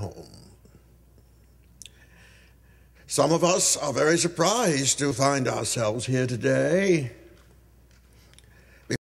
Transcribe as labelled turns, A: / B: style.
A: home. Some of us are very surprised to find ourselves here today.